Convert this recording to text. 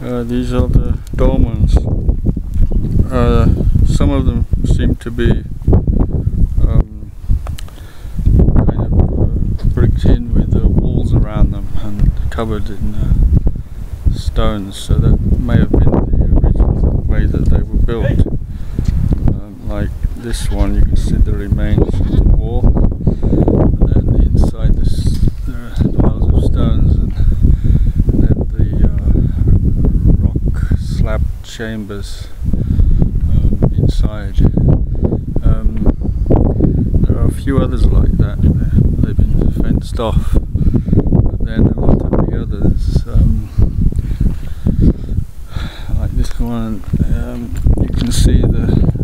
Uh, these are the dolmens. Uh, some of them seem to be um, kind of uh, bricked in with the walls around them and covered in uh, stones, so that may have been the original way that they were built. Um, like this one, you can see the remains of the wall, and then inside this there are piles of stones, and then the uh, slab chambers um, inside. Um, there are a few others like that. They've been fenced off, but then there a lot of the others. Um, like this one, um, you can see the